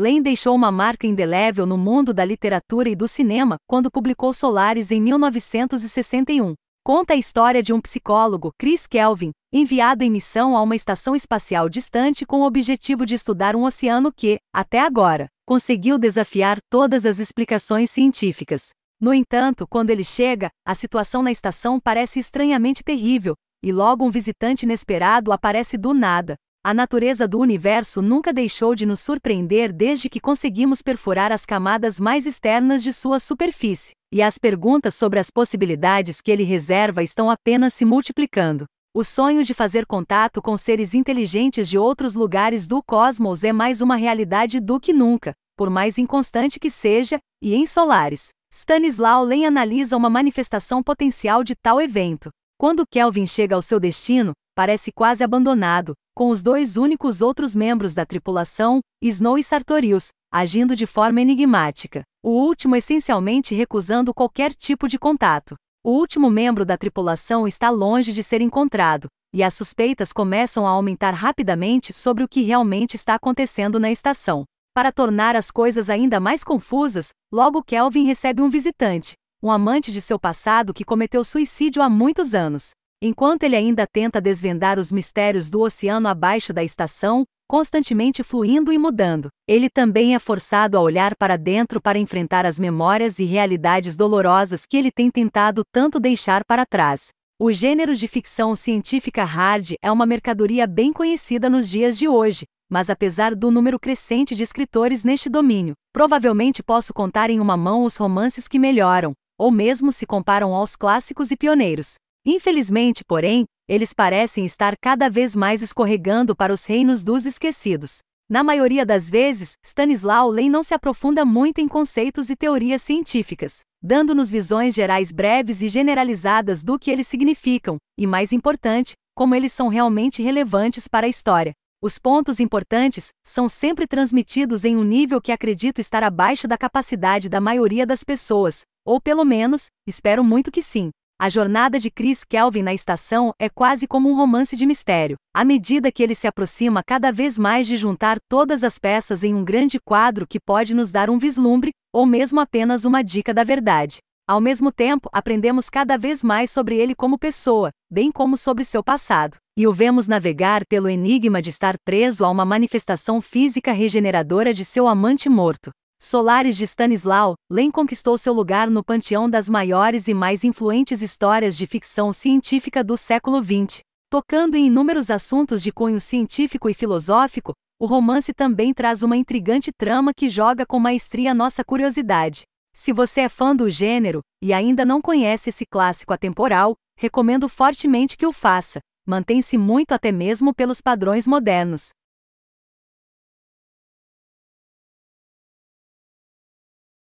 Lane deixou uma marca indelével no mundo da literatura e do cinema quando publicou Solaris em 1961. Conta a história de um psicólogo, Chris Kelvin, enviado em missão a uma estação espacial distante com o objetivo de estudar um oceano que, até agora, conseguiu desafiar todas as explicações científicas. No entanto, quando ele chega, a situação na estação parece estranhamente terrível, e logo um visitante inesperado aparece do nada, a natureza do universo nunca deixou de nos surpreender desde que conseguimos perfurar as camadas mais externas de sua superfície, e as perguntas sobre as possibilidades que ele reserva estão apenas se multiplicando. O sonho de fazer contato com seres inteligentes de outros lugares do cosmos é mais uma realidade do que nunca, por mais inconstante que seja, e em Solaris. Stanislaw Lem analisa uma manifestação potencial de tal evento. Quando Kelvin chega ao seu destino, parece quase abandonado, com os dois únicos outros membros da tripulação, Snow e Sartorius, agindo de forma enigmática. O último essencialmente recusando qualquer tipo de contato. O último membro da tripulação está longe de ser encontrado, e as suspeitas começam a aumentar rapidamente sobre o que realmente está acontecendo na estação. Para tornar as coisas ainda mais confusas, logo Kelvin recebe um visitante, um amante de seu passado que cometeu suicídio há muitos anos. Enquanto ele ainda tenta desvendar os mistérios do oceano abaixo da estação, constantemente fluindo e mudando, ele também é forçado a olhar para dentro para enfrentar as memórias e realidades dolorosas que ele tem tentado tanto deixar para trás. O gênero de ficção científica hard é uma mercadoria bem conhecida nos dias de hoje, mas apesar do número crescente de escritores neste domínio, provavelmente posso contar em uma mão os romances que melhoram, ou mesmo se comparam aos clássicos e pioneiros. Infelizmente, porém, eles parecem estar cada vez mais escorregando para os reinos dos esquecidos. Na maioria das vezes, Stanislaw Lem não se aprofunda muito em conceitos e teorias científicas, dando-nos visões gerais breves e generalizadas do que eles significam, e mais importante, como eles são realmente relevantes para a história. Os pontos importantes são sempre transmitidos em um nível que acredito estar abaixo da capacidade da maioria das pessoas, ou pelo menos, espero muito que sim. A jornada de Chris Kelvin na estação é quase como um romance de mistério, à medida que ele se aproxima cada vez mais de juntar todas as peças em um grande quadro que pode nos dar um vislumbre, ou mesmo apenas uma dica da verdade. Ao mesmo tempo, aprendemos cada vez mais sobre ele como pessoa, bem como sobre seu passado, e o vemos navegar pelo enigma de estar preso a uma manifestação física regeneradora de seu amante morto. Solares de Stanislau, Lem conquistou seu lugar no panteão das maiores e mais influentes histórias de ficção científica do século XX. Tocando em inúmeros assuntos de cunho científico e filosófico, o romance também traz uma intrigante trama que joga com maestria nossa curiosidade. Se você é fã do gênero e ainda não conhece esse clássico atemporal, recomendo fortemente que o faça. Mantém-se muito até mesmo pelos padrões modernos.